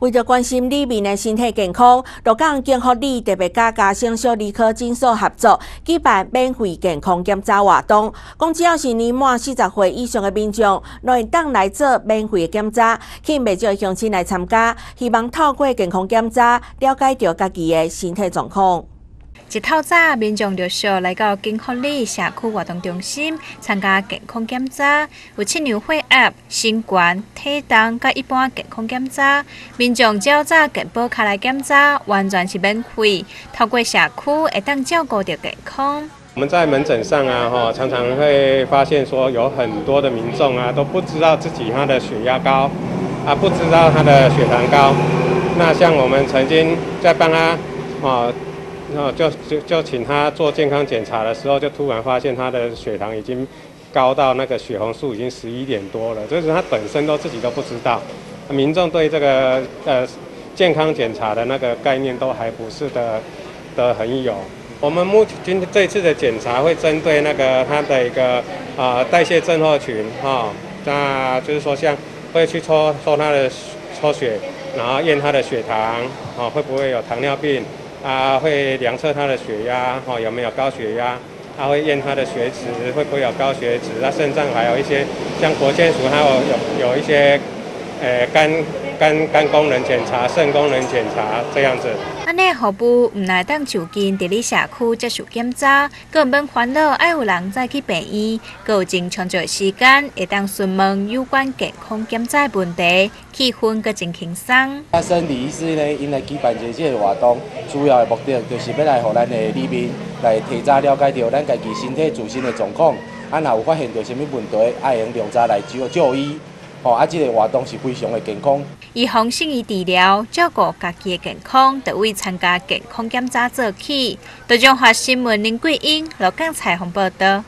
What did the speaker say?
为着关心里面的身体健康，鹿港健福里特别加加省小儿科诊所合作，举办免费健康检查活动。讲只要是年满四十岁以上的民众，都会当来做免费的检查，请未少乡亲来参加，希望透过健康检查，了解到家己的身体状况。一透早，民众陆续来到金福里社区活动中心参加健康检查，有七样血压、心冠、体重，甲一般健康检查。民众只要早健保卡来检查，完全是免费。透过社区会当照顾到健康。我们在门诊上啊，哈，常常会发现说，有很多的民众啊，都不知道自己他的血压高，啊，不知道他的血糖高。那像我们曾经在帮他，啊。然后就就就请他做健康检查的时候，就突然发现他的血糖已经高到那个血红素已经十一点多了，就是他本身都自己都不知道。民众对这个呃健康检查的那个概念都还不是的的很有。我们目今这次的检查会针对那个他的一个啊代谢症候群哈，那就是说像会去抽抽他的抽血，然后验他的血糖啊，会不会有糖尿病？啊，会量测他的血压，哈，有没有高血压？他会验他的血脂，会不会有高血脂？那肾脏还有一些，像国健署，还有有有一些，呃，肝。肝肝功能检查、肾功能检查这样子。安尼服务唔来当就近伫你社区接受检查，个免烦恼爱有人再去病院，个有真充足时间会当询问有关健康检查问题，气氛阁真轻松。啊，生理医师呢，因来举办这这个活动，主要的目的就是要来互咱的里面来提早了解到咱家己身体自身的状况，啊，若有发现到什么问题，爱用量查来就就医。哦，啊，这个活动是非常的健康。预防性于治疗，照顾家己的健康，得为参加健康检查做起。都将华新闻林桂英罗港采访报道。